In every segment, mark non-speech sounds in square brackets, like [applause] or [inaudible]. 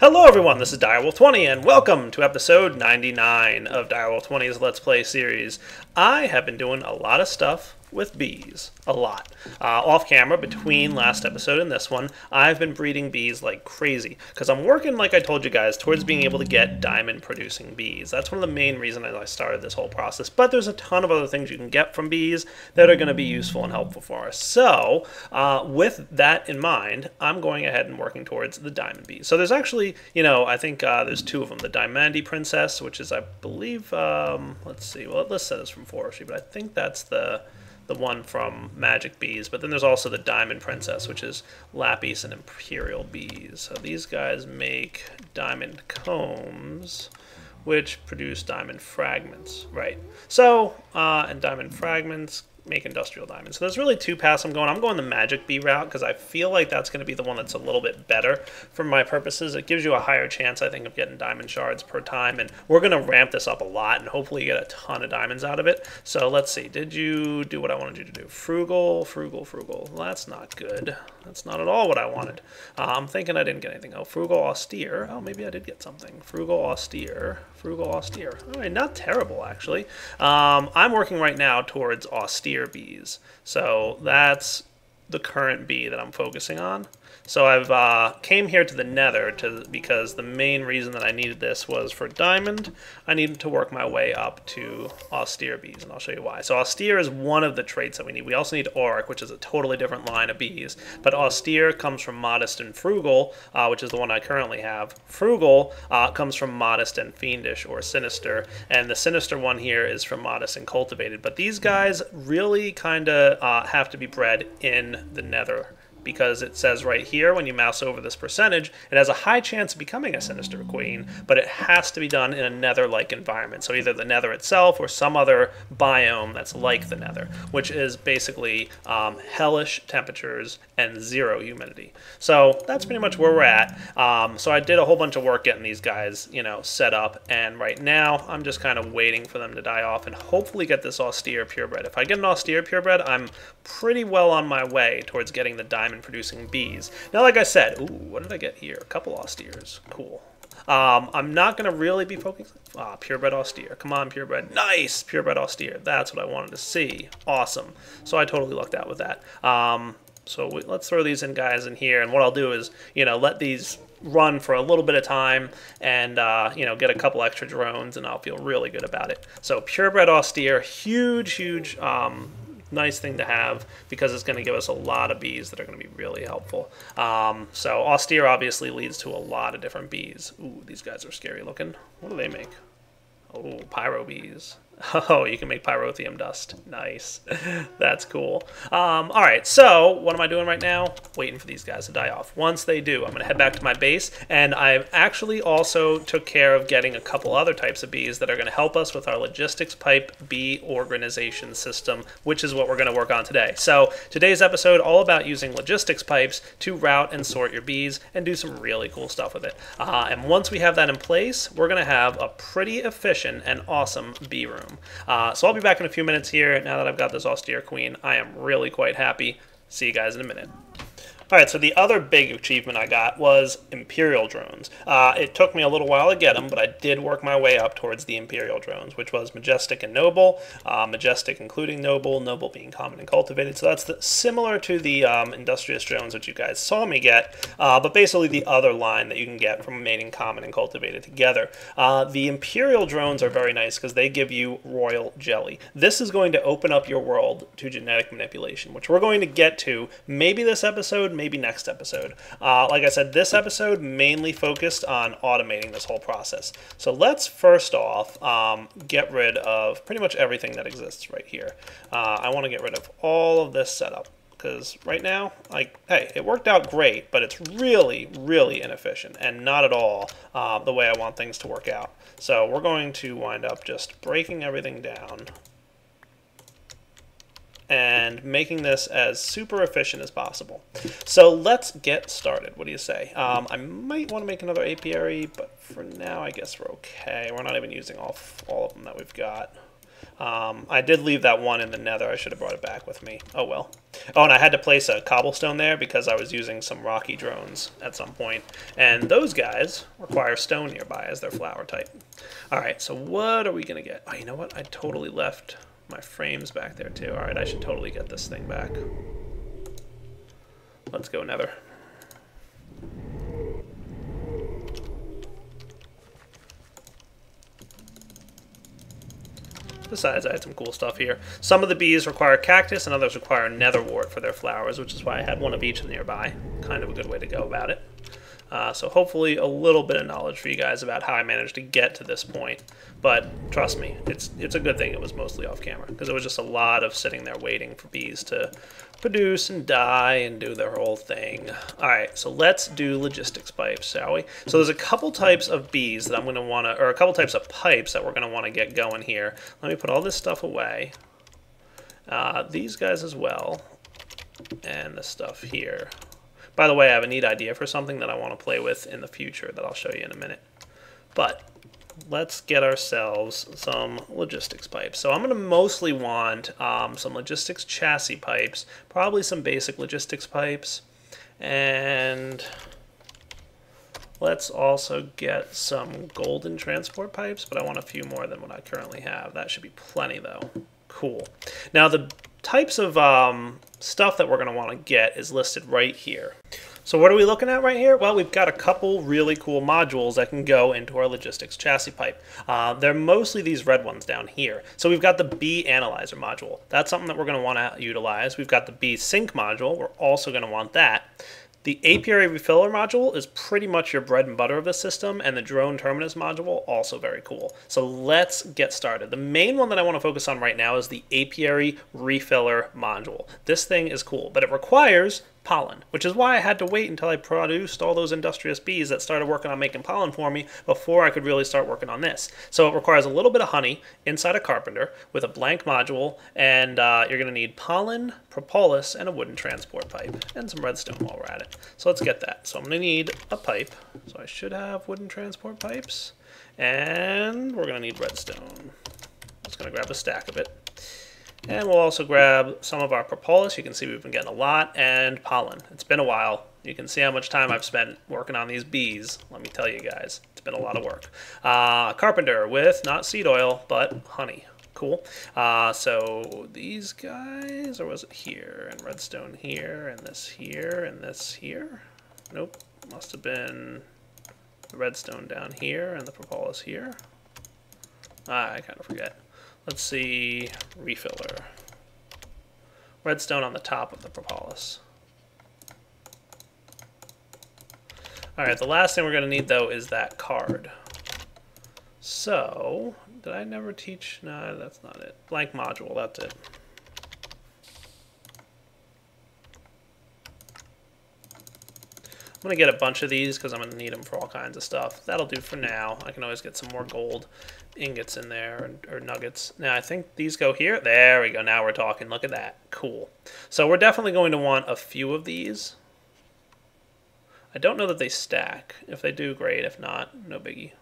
Hello everyone, this is Direwolf20 and welcome to episode 99 of Direwolf20's Let's Play series. I have been doing a lot of stuff with bees. A lot. Uh, off camera, between last episode and this one, I've been breeding bees like crazy. Because I'm working, like I told you guys, towards being able to get diamond producing bees. That's one of the main reasons I started this whole process. But there's a ton of other things you can get from bees that are going to be useful and helpful for us. So, uh, with that in mind, I'm going ahead and working towards the diamond bees. So there's actually, you know, I think uh, there's two of them. The Diamandi Princess, which is, I believe, um, let's see, well, it lists that as from forestry, but I think that's the the one from Magic Bees, but then there's also the Diamond Princess, which is Lapis and Imperial Bees. So these guys make diamond combs, which produce diamond fragments, right? So, uh, and diamond fragments make industrial diamonds. So there's really two paths I'm going. I'm going the magic bee route because I feel like that's going to be the one that's a little bit better for my purposes. It gives you a higher chance, I think, of getting diamond shards per time, and we're going to ramp this up a lot and hopefully get a ton of diamonds out of it. So let's see. Did you do what I wanted you to do? Frugal, frugal, frugal. That's not good. That's not at all what I wanted. Uh, I'm thinking I didn't get anything. Oh, frugal, austere. Oh, maybe I did get something. Frugal, austere. Frugal, austere. All right, not terrible, actually. Um, I'm working right now towards austere bees. So that's the current bee that I'm focusing on. So I've uh, came here to the nether to because the main reason that I needed this was for diamond. I needed to work my way up to austere bees, and I'll show you why. So austere is one of the traits that we need. We also need auric, which is a totally different line of bees. But austere comes from modest and frugal, uh, which is the one I currently have. Frugal uh, comes from modest and fiendish or sinister, and the sinister one here is from modest and cultivated. But these guys really kind of uh, have to be bred in the nether because it says right here when you mouse over this percentage, it has a high chance of becoming a Sinister Queen, but it has to be done in a nether-like environment. So either the nether itself or some other biome that's like the nether, which is basically um, hellish temperatures and zero humidity. So that's pretty much where we're at. Um, so I did a whole bunch of work getting these guys, you know, set up, and right now I'm just kind of waiting for them to die off and hopefully get this austere purebred. If I get an austere purebred, I'm pretty well on my way towards getting the diamond diamond producing bees. Now, like I said, ooh, what did I get here? A couple austeres. Cool. Um, I'm not going to really be focusing. Ah, purebred austere. Come on, purebred. Nice! Purebred austere. That's what I wanted to see. Awesome. So I totally lucked out with that. Um, so we, let's throw these in guys in here. And what I'll do is, you know, let these run for a little bit of time and, uh, you know, get a couple extra drones and I'll feel really good about it. So purebred austere, huge, huge um, nice thing to have because it's going to give us a lot of bees that are going to be really helpful. Um, so austere obviously leads to a lot of different bees. Ooh, these guys are scary looking. What do they make? Oh, pyro bees. [laughs] Oh, you can make pyrotheum dust. Nice. [laughs] That's cool. Um, all right, so what am I doing right now? Waiting for these guys to die off. Once they do, I'm going to head back to my base, and I actually also took care of getting a couple other types of bees that are going to help us with our logistics pipe bee organization system, which is what we're going to work on today. So today's episode all about using logistics pipes to route and sort your bees and do some really cool stuff with it. Uh, and once we have that in place, we're going to have a pretty efficient and awesome bee room. Uh, so I'll be back in a few minutes here. Now that I've got this austere queen, I am really quite happy. See you guys in a minute. All right, so the other big achievement I got was Imperial drones. Uh, it took me a little while to get them, but I did work my way up towards the Imperial drones, which was Majestic and Noble. Uh, majestic including Noble, Noble being common and cultivated. So that's the, similar to the um, Industrious drones that you guys saw me get, uh, but basically the other line that you can get from mating common and cultivated together. Uh, the Imperial drones are very nice because they give you royal jelly. This is going to open up your world to genetic manipulation, which we're going to get to maybe this episode, maybe next episode. Uh, like I said, this episode mainly focused on automating this whole process. So let's first off um, get rid of pretty much everything that exists right here. Uh, I want to get rid of all of this setup because right now, like, hey, it worked out great, but it's really, really inefficient and not at all uh, the way I want things to work out. So we're going to wind up just breaking everything down and making this as super efficient as possible. So let's get started. What do you say? Um, I might want to make another apiary, but for now I guess we're okay. We're not even using all, all of them that we've got. Um, I did leave that one in the nether. I should have brought it back with me. Oh well. Oh, and I had to place a cobblestone there because I was using some rocky drones at some point. And those guys require stone nearby as their flower type. Alright, so what are we going to get? Oh, you know what? I totally left my frames back there too. Alright, I should totally get this thing back. Let's go nether. Besides, I had some cool stuff here. Some of the bees require cactus and others require netherwort for their flowers, which is why I had one of each nearby. Kind of a good way to go about it. Uh, so hopefully a little bit of knowledge for you guys about how I managed to get to this point. But trust me, it's it's a good thing it was mostly off camera because it was just a lot of sitting there waiting for bees to produce and die and do their whole thing. All right, so let's do logistics pipes, shall we? So there's a couple types of bees that I'm going to want to, or a couple types of pipes that we're going to want to get going here. Let me put all this stuff away. Uh, these guys as well, and the stuff here. By the way, I have a neat idea for something that I want to play with in the future that I'll show you in a minute. But let's get ourselves some logistics pipes. So I'm going to mostly want um, some logistics chassis pipes, probably some basic logistics pipes, and let's also get some golden transport pipes, but I want a few more than what I currently have. That should be plenty though. Cool. Now the types of um, stuff that we're going to want to get is listed right here. So what are we looking at right here? Well, we've got a couple really cool modules that can go into our logistics chassis pipe. Uh, they're mostly these red ones down here. So we've got the Bee Analyzer module. That's something that we're going to want to utilize. We've got the Bee Sink module. We're also going to want that. The apiary refiller module is pretty much your bread and butter of the system, and the drone terminus module also very cool. So let's get started. The main one that I want to focus on right now is the apiary refiller module. This thing is cool, but it requires pollen, which is why I had to wait until I produced all those industrious bees that started working on making pollen for me before I could really start working on this. So it requires a little bit of honey inside a carpenter with a blank module, and uh, you're going to need pollen, propolis, and a wooden transport pipe, and some redstone while we're at it. So let's get that. So I'm going to need a pipe. So I should have wooden transport pipes, and we're going to need redstone. Just going to grab a stack of it. And we'll also grab some of our propolis. You can see we've been getting a lot, and pollen. It's been a while. You can see how much time I've spent working on these bees. Let me tell you guys, it's been a lot of work. Uh, carpenter with not seed oil, but honey. Cool. Uh, so these guys, or was it here, and redstone here, and this here, and this here? Nope. Must have been the redstone down here, and the propolis here. Ah, I kind of forget. Let's see, refiller. Redstone on the top of the propolis. Alright, the last thing we're going to need, though, is that card. So, did I never teach? No, that's not it. Blank module, that's it. I'm going to get a bunch of these because I'm going to need them for all kinds of stuff. That'll do for now. I can always get some more gold ingots in there or, or, nuggets. Now I think these go here. There we go. Now we're talking. Look at that. Cool. So we're definitely going to want a few of these. I don't know that they stack. If they do, great. If not, no biggie.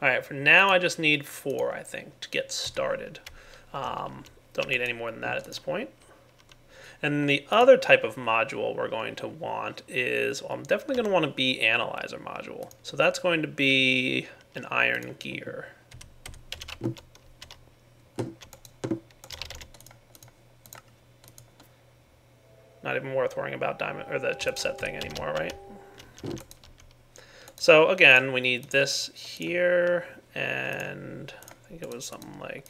Alright, for now I just need four, I think, to get started. Um, don't need any more than that at this point. And the other type of module we're going to want is, well, I'm definitely going to want a Bee Analyzer module. So that's going to be an iron gear. Not even worth worrying about diamond or the chipset thing anymore, right? So again, we need this here, and I think it was something like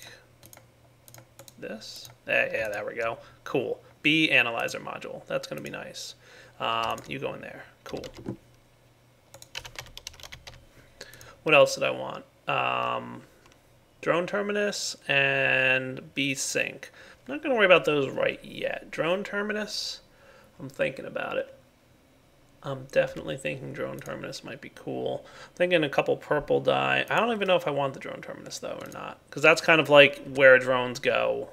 this. Yeah, yeah, there we go. Cool. Bee Analyzer module. That's going to be nice. Um, you go in there. Cool. What else did I want? Um, drone Terminus and Bee Sink. I'm not going to worry about those right yet. Drone Terminus, I'm thinking about it. I'm definitely thinking drone terminus might be cool. I'm thinking a couple purple dye. I don't even know if I want the drone terminus though or not, because that's kind of like where drones go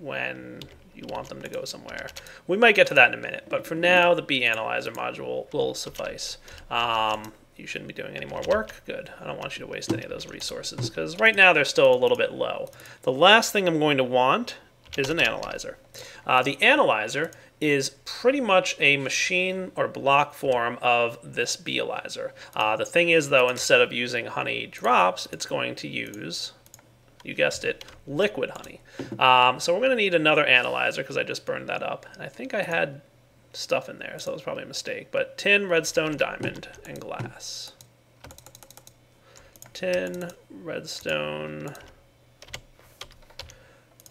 when you want them to go somewhere. We might get to that in a minute, but for now, the Bee Analyzer module will suffice. Um, you shouldn't be doing any more work. Good. I don't want you to waste any of those resources because right now they're still a little bit low. The last thing I'm going to want is an analyzer. Uh, the analyzer is pretty much a machine or block form of this beealyzer. Uh, the thing is, though, instead of using honey drops, it's going to use, you guessed it, liquid honey. Um, so we're going to need another analyzer because I just burned that up. And I think I had stuff in there, so that was probably a mistake. But tin, redstone, diamond, and glass. Tin, redstone,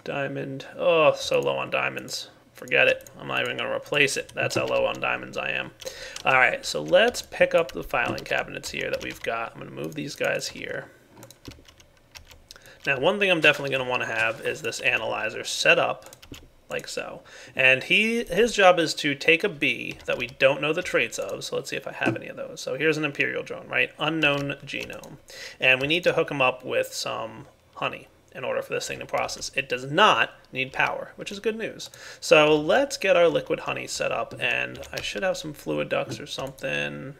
diamond. Oh, so low on diamonds. Forget it. I'm not even going to replace it. That's how low on diamonds I am. All right, so let's pick up the filing cabinets here that we've got. I'm going to move these guys here. Now, one thing I'm definitely going to want to have is this analyzer set up like so. And he his job is to take a bee that we don't know the traits of. So let's see if I have any of those. So here's an imperial drone, right? Unknown genome. And we need to hook him up with some honey in order for this thing to process. It does not need power, which is good news. So let's get our liquid honey set up, and I should have some fluid ducts or something.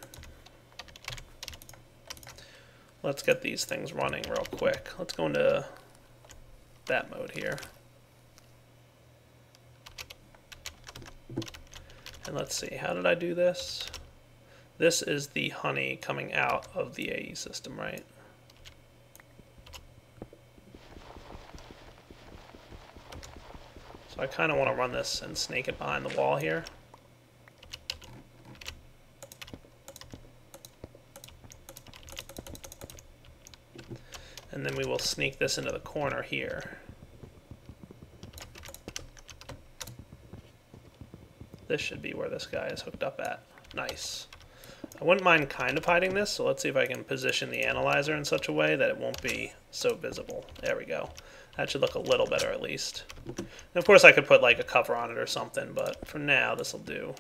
Let's get these things running real quick. Let's go into that mode here. And let's see, how did I do this? This is the honey coming out of the AE system, right? So I kind of want to run this and snake it behind the wall here. And then we will sneak this into the corner here. This should be where this guy is hooked up at. Nice. I wouldn't mind kind of hiding this, so let's see if I can position the analyzer in such a way that it won't be so visible. There we go. That should look a little better at least. And of course I could put like a cover on it or something, but for now this will do.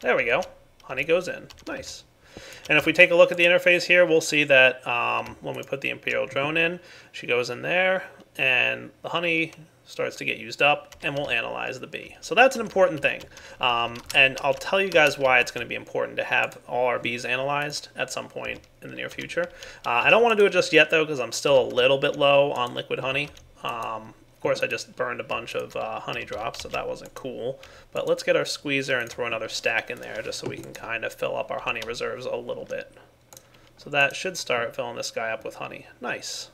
There we go. Honey goes in. Nice. And if we take a look at the interface here, we'll see that um, when we put the Imperial drone in, she goes in there, and the honey starts to get used up, and we'll analyze the bee. So that's an important thing. Um, and I'll tell you guys why it's going to be important to have all our bees analyzed at some point in the near future. Uh, I don't want to do it just yet, though, because I'm still a little bit low on liquid honey. Um, course, I just burned a bunch of uh, honey drops, so that wasn't cool. But let's get our squeezer and throw another stack in there just so we can kind of fill up our honey reserves a little bit. So that should start filling this guy up with honey. Nice.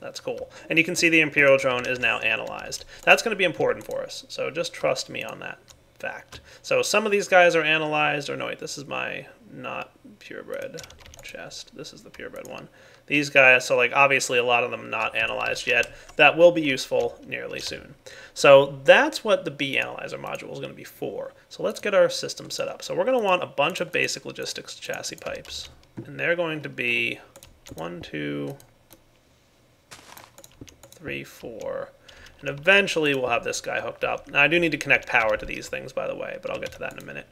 That's cool. And you can see the Imperial drone is now analyzed. That's going to be important for us, so just trust me on that fact. So some of these guys are analyzed, or no, wait, this is my not purebred chest. This is the purebred one. These guys, so like obviously a lot of them not analyzed yet. That will be useful nearly soon. So that's what the Bee analyzer module is going to be for. So let's get our system set up. So we're going to want a bunch of basic logistics chassis pipes. And they're going to be one, two, three, four. And eventually we'll have this guy hooked up. Now I do need to connect power to these things, by the way, but I'll get to that in a minute.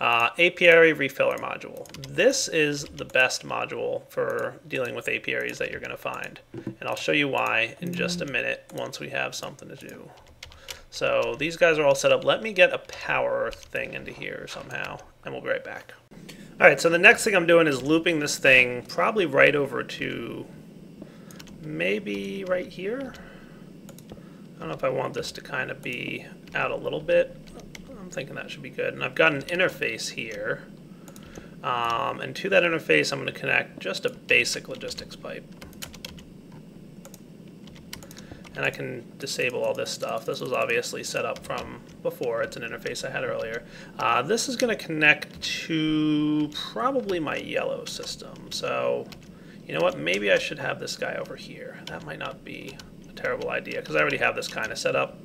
Uh, apiary refiller module. This is the best module for dealing with apiaries that you're going to find. And I'll show you why in just a minute once we have something to do. So these guys are all set up. Let me get a power thing into here somehow, and we'll be right back. All right, so the next thing I'm doing is looping this thing probably right over to maybe right here. I don't know if I want this to kind of be out a little bit. I'm thinking that should be good. And I've got an interface here. Um, and to that interface, I'm going to connect just a basic logistics pipe. And I can disable all this stuff. This was obviously set up from before. It's an interface I had earlier. Uh, this is going to connect to probably my yellow system. So you know what? Maybe I should have this guy over here. That might not be a terrible idea, because I already have this kind of set up.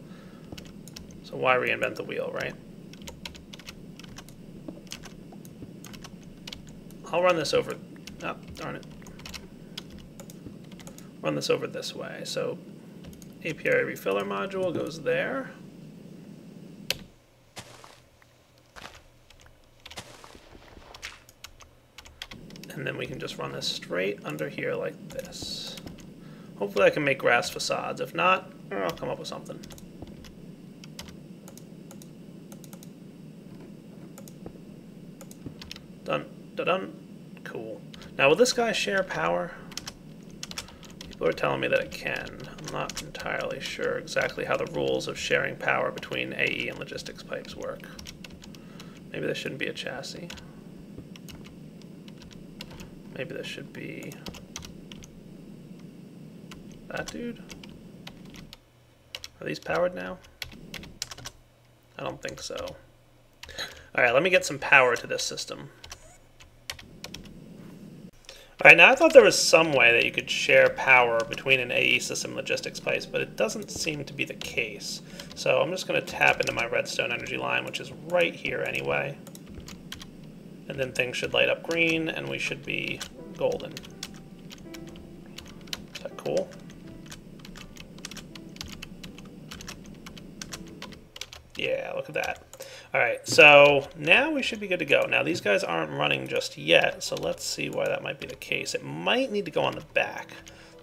So why reinvent the wheel, right? I'll run this over... Oh, darn it. Run this over this way. So apiary refiller module goes there. and then we can just run this straight under here like this. Hopefully I can make grass facades. If not, I'll come up with something. Dun. Cool. Now, will this guy share power? People are telling me that it can. I'm not entirely sure exactly how the rules of sharing power between AE and logistics pipes work. Maybe this shouldn't be a chassis. Maybe this should be that dude. Are these powered now? I don't think so. Alright, let me get some power to this system. Alright, now I thought there was some way that you could share power between an AE system logistics pipes, but it doesn't seem to be the case. So I'm just going to tap into my redstone energy line, which is right here anyway. And then things should light up green, and we should be golden. Is that cool? Yeah, look at that. All right, so now we should be good to go. Now, these guys aren't running just yet, so let's see why that might be the case. It might need to go on the back.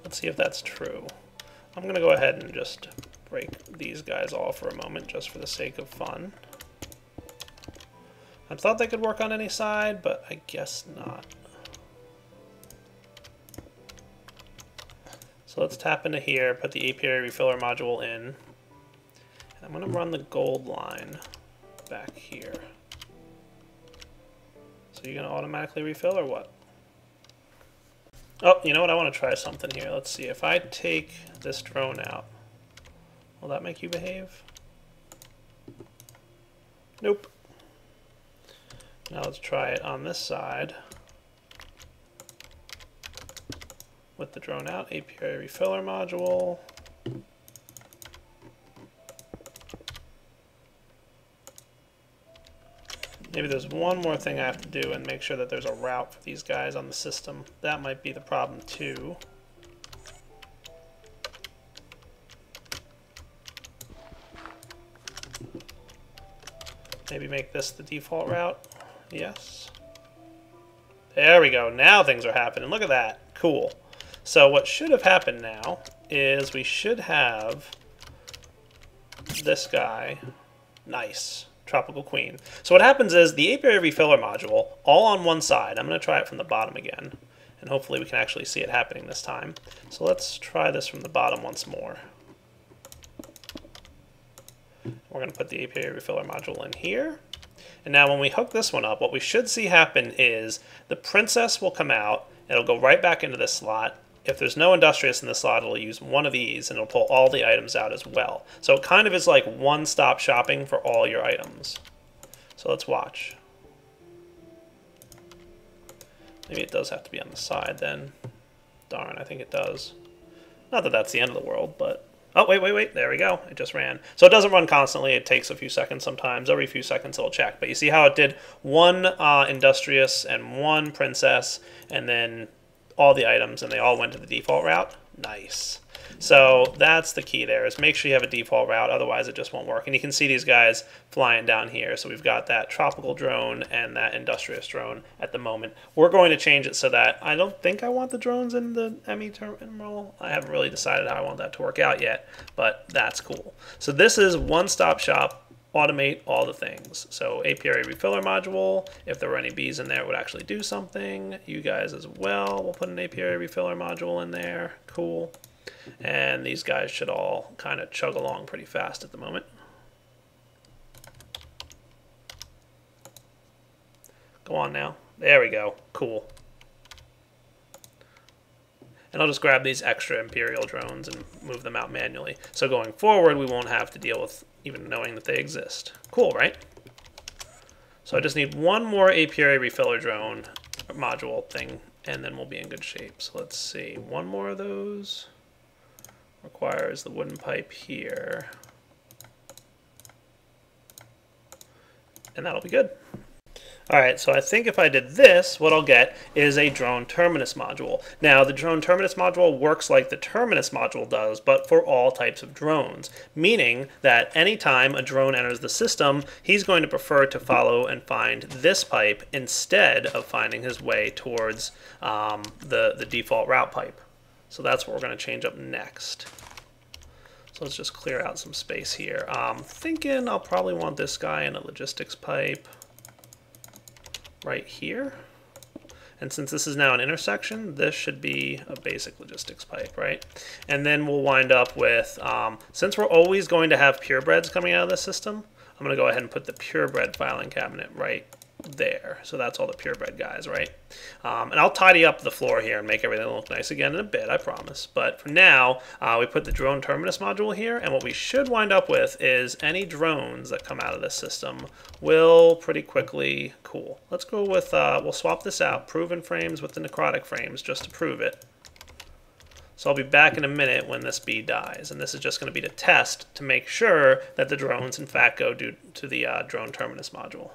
Let's see if that's true. I'm to go ahead and just break these guys all for a moment, just for the sake of fun. I thought they could work on any side, but I guess not. So let's tap into here, put the apiary refiller module in. I'm to run the gold line back here. So you're going to automatically refill or what? Oh, you know what? I want to try something here. Let's see. If I take this drone out, will that make you behave? Nope. Now let's try it on this side. With the drone out, apiary refiller module. Maybe there's one more thing I have to do and make sure that there's a route for these guys on the system. That might be the problem too. Maybe make this the default route. Yes. There we go. Now things are happening. Look at that. Cool. So what should have happened now is we should have this guy. Nice. Tropical Queen. So what happens is the apiary refiller module, all on one side. I'm going to try it from the bottom again, and hopefully we can actually see it happening this time. So let's try this from the bottom once more. We're going to put the apiary refiller module in here. And now when we hook this one up, what we should see happen is the princess will come out, it'll go right back into this slot, if there's no industrious in the slot, it'll use one of these and it'll pull all the items out as well. So it kind of is like one-stop shopping for all your items. So let's watch. Maybe it does have to be on the side then. Darn, I think it does. Not that that's the end of the world, but... Oh, wait, wait, wait. There we go. It just ran. So it doesn't run constantly. It takes a few seconds sometimes. Every few seconds it'll check. But you see how it did one uh, Industrious and one Princess, and then all the items and they all went to the default route. Nice. So that's the key there is make sure you have a default route, otherwise it just won't work. And you can see these guys flying down here. So we've got that tropical drone and that industrious drone at the moment. We're going to change it so that I don't think I want the drones in the ME terminal. I haven't really decided how I want that to work out yet, but that's cool. So this is one-stop shop automate all the things. So apiary refiller module, if there were any bees in there, it would actually do something. You guys as well, we'll put an apiary refiller module in there. Cool. And these guys should all kind of chug along pretty fast at the moment. Go on now. There we go. Cool. And I'll just grab these extra Imperial drones and move them out manually. So going forward, we won't have to deal with even knowing that they exist. Cool, right? So I just need one more apiary refiller drone module thing, and then we'll be in good shape. So let's see, one more of those requires the wooden pipe here. And that'll be good. Alright, so I think if I did this, what I'll get is a drone terminus module. Now, the drone terminus module works like the terminus module does, but for all types of drones, meaning that anytime a drone enters the system, he's going to prefer to follow and find this pipe instead of finding his way towards um, the, the default route pipe. So that's what we're going to change up next. So let's just clear out some space here. I'm thinking I'll probably want this guy in a logistics pipe. Right here. And since this is now an intersection, this should be a basic logistics pipe, right? And then we'll wind up with, um, since we're always going to have purebreds coming out of the system, I'm going to go ahead and put the purebred filing cabinet right there. So that's all the purebred guys, right? Um, and I'll tidy up the floor here and make everything look nice again in a bit, I promise. But for now, uh, we put the drone terminus module here, and what we should wind up with is any drones that come out of this system will pretty quickly cool. Let's go with, uh, we'll swap this out, proven frames with the necrotic frames, just to prove it. So I'll be back in a minute when this bee dies, and this is just going to be to test to make sure that the drones in fact go to the uh, drone terminus module.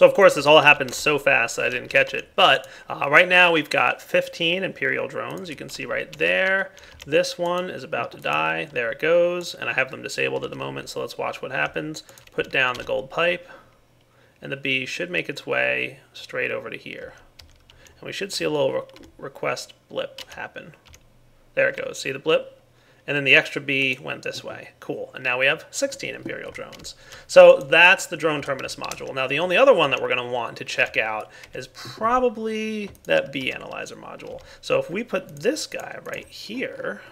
So of course this all happened so fast I didn't catch it. But uh, right now we've got 15 Imperial drones. You can see right there. This one is about to die. There it goes. And I have them disabled at the moment, so let's watch what happens. Put down the gold pipe. And the bee should make its way straight over to here. And we should see a little re request blip happen. There it goes. See the blip? And then the extra bee went this way. Cool. And now we have 16 Imperial drones. So that's the drone terminus module. Now the only other one that we're going to want to check out is probably that bee analyzer module. So if we put this guy right here,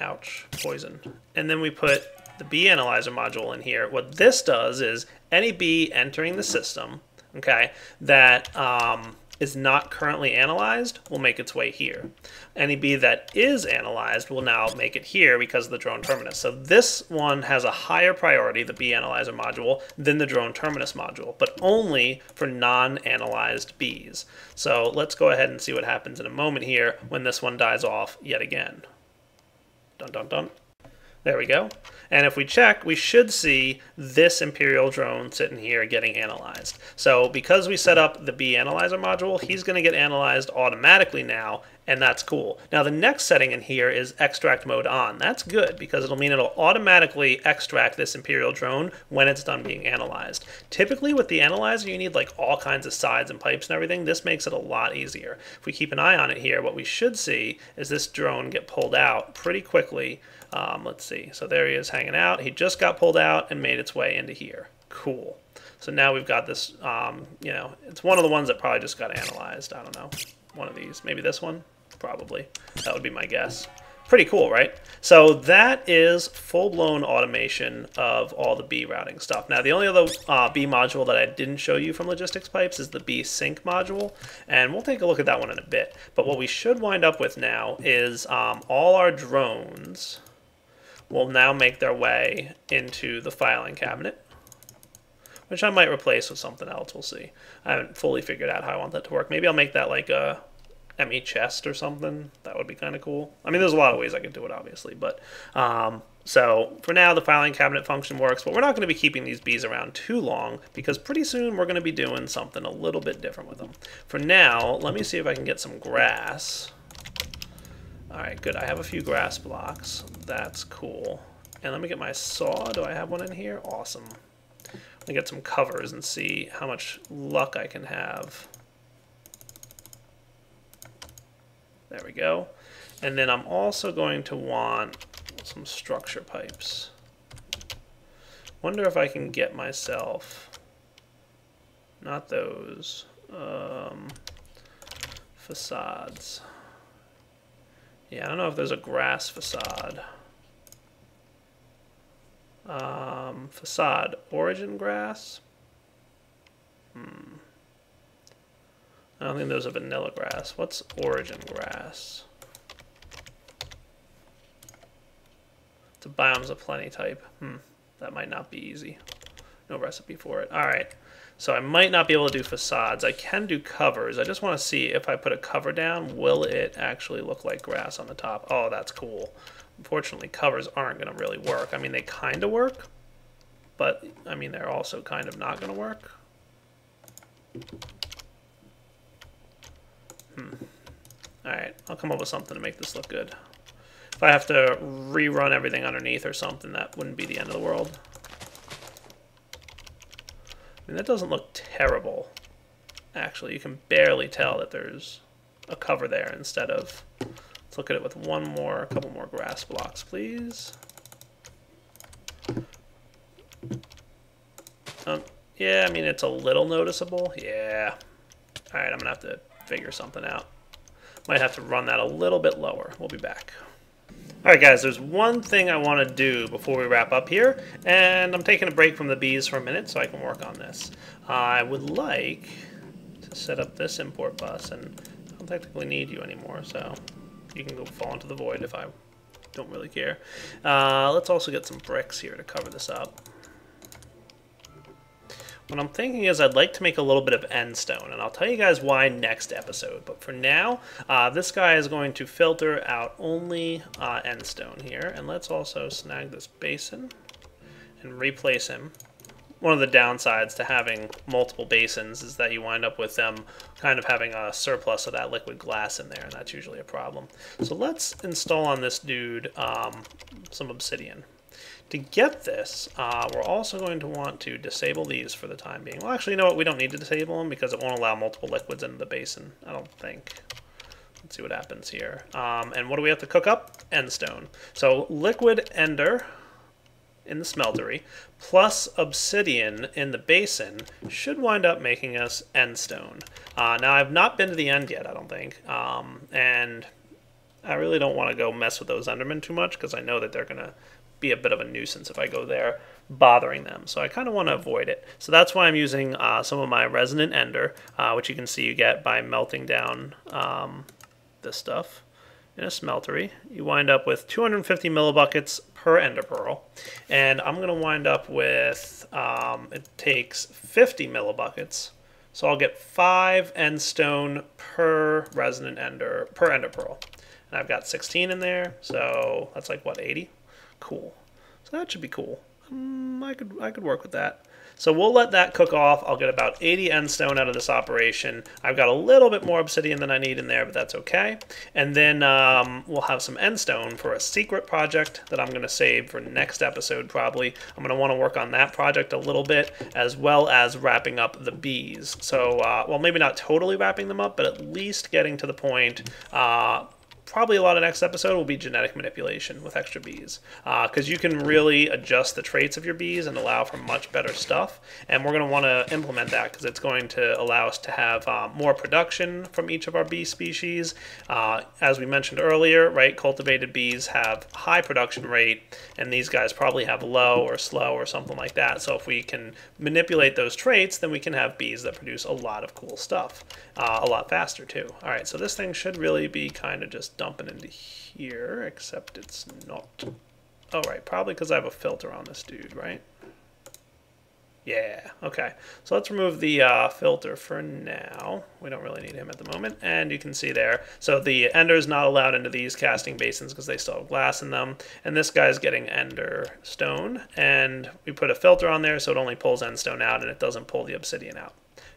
ouch, poison, and then we put the bee analyzer module in here, what this does is any bee entering the system, okay, that um, is not currently analyzed will make its way here. Any bee that is analyzed will now make it here because of the drone terminus. So this one has a higher priority, the bee analyzer module, than the drone terminus module, but only for non-analyzed bees. So let's go ahead and see what happens in a moment here when this one dies off yet again. Dun dun dun. There we go. And if we check, we should see this Imperial drone sitting here getting analyzed. So because we set up the Bee analyzer module, he's going to get analyzed automatically now, and that's cool. Now the next setting in here is extract mode on. That's good because it'll mean it'll automatically extract this Imperial drone when it's done being analyzed. Typically with the analyzer, you need like all kinds of sides and pipes and everything. This makes it a lot easier. If we keep an eye on it here, what we should see is this drone get pulled out pretty quickly um, let's see. So there he is hanging out. He just got pulled out and made its way into here. Cool. So now we've got this, um, you know, it's one of the ones that probably just got analyzed. I don't know. One of these. Maybe this one? Probably. That would be my guess. Pretty cool, right? So that is full-blown automation of all the B routing stuff. Now, the only other uh, bee module that I didn't show you from Logistics Pipes is the Bee Sink module, and we'll take a look at that one in a bit. But what we should wind up with now is um, all our drones will now make their way into the filing cabinet, which I might replace with something else. We'll see. I haven't fully figured out how I want that to work. Maybe I'll make that like a ME chest or something. That would be kind of cool. I mean, there's a lot of ways I could do it, obviously, but um, so for now, the filing cabinet function works, but we're not going to be keeping these bees around too long because pretty soon we're going to be doing something a little bit different with them. For now, let me see if I can get some grass. Alright, good. I have a few grass blocks. That's cool. And let me get my saw. Do I have one in here? Awesome. Let me get some covers and see how much luck I can have. There we go. And then I'm also going to want some structure pipes. Wonder if I can get myself, not those, um, facades. Yeah, I don't know if there's a grass facade. Um, facade, origin grass? Hmm. I don't think there's a vanilla grass. What's origin grass? It's a biomes of plenty type. Hmm. That might not be easy. No recipe for it. Alright. So I might not be able to do facades. I can do covers. I just want to see if I put a cover down, will it actually look like grass on the top? Oh, that's cool. Unfortunately, covers aren't going to really work. I mean, they kind of work, but I mean, they're also kind of not going to work. Hmm. Alright, I'll come up with something to make this look good. If I have to rerun everything underneath or something, that wouldn't be the end of the world. Mean, that doesn't look terrible. Actually, you can barely tell that there's a cover there instead of... Let's look at it with one more, a couple more grass blocks, please. Um, Yeah, I mean, it's a little noticeable. Yeah. All right, I'm going to have to figure something out. Might have to run that a little bit lower. We'll be back. All right, guys, there's one thing I want to do before we wrap up here, and I'm taking a break from the bees for a minute so I can work on this. I would like to set up this import bus, and I don't technically need you anymore, so you can go fall into the void if I don't really care. Uh, let's also get some bricks here to cover this up. What I'm thinking is I'd like to make a little bit of end stone, and I'll tell you guys why next episode. But for now, uh, this guy is going to filter out only uh, end stone here. And let's also snag this basin and replace him. One of the downsides to having multiple basins is that you wind up with them kind of having a surplus of that liquid glass in there, and that's usually a problem. So let's install on this dude um, some obsidian. To get this, uh, we're also going to want to disable these for the time being. Well, actually, you know what? We don't need to disable them because it won't allow multiple liquids into the basin, I don't think. Let's see what happens here. Um, and what do we have to cook up? Endstone. So liquid ender in the smeltery plus obsidian in the basin should wind up making us endstone. Uh, now, I've not been to the end yet, I don't think. Um, and I really don't want to go mess with those Endermen too much because I know that they're going to be a bit of a nuisance if I go there bothering them. So I kind of want to avoid it. So that's why I'm using uh, some of my Resonant Ender, uh, which you can see you get by melting down um, this stuff in a smeltery. You wind up with 250 millibuckets per ender pearl. And I'm going to wind up with, um, it takes 50 millibuckets. So I'll get five end stone per resonant ender, per ender pearl. And I've got 16 in there, so that's like, what, 80? Cool. So that should be cool. Um, I could I could work with that. So we'll let that cook off. I'll get about 80 end stone out of this operation. I've got a little bit more obsidian than I need in there, but that's okay. And then um, we'll have some end stone for a secret project that I'm going to save for next episode probably. I'm going to want to work on that project a little bit, as well as wrapping up the bees. So, uh, well, maybe not totally wrapping them up, but at least getting to the point uh, probably a lot of next episode will be genetic manipulation with extra bees. Because uh, you can really adjust the traits of your bees and allow for much better stuff. And we're going to want to implement that because it's going to allow us to have uh, more production from each of our bee species. Uh, as we mentioned earlier right cultivated bees have high production rate and these guys probably have low or slow or something like that. So if we can manipulate those traits then we can have bees that produce a lot of cool stuff uh, a lot faster too. All right so this thing should really be kind of just dumping into here, except it's not. Oh, right, probably because I have a filter on this dude, right? Yeah, okay. So let's remove the uh, filter for now. We don't really need him at the moment. And you can see there. So the ender is not allowed into these casting basins because they still have glass in them. And this guy's getting ender stone. And we put a filter on there so it only pulls end stone out and it doesn't pull the obsidian out.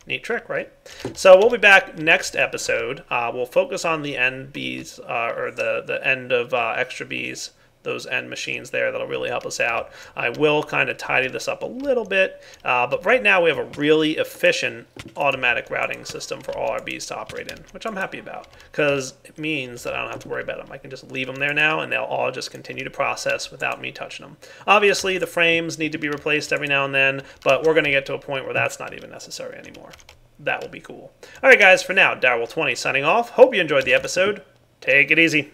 Neat trick, right? So we'll be back next episode. Uh, we'll focus on the end bees, uh, or the, the end of uh, extra bees those end machines there that'll really help us out. I will kind of tidy this up a little bit, uh, but right now we have a really efficient automatic routing system for all our bees to operate in, which I'm happy about because it means that I don't have to worry about them. I can just leave them there now and they'll all just continue to process without me touching them. Obviously, the frames need to be replaced every now and then, but we're going to get to a point where that's not even necessary anymore. That will be cool. All right, guys, for now, Direwolf20 signing off. Hope you enjoyed the episode. Take it easy.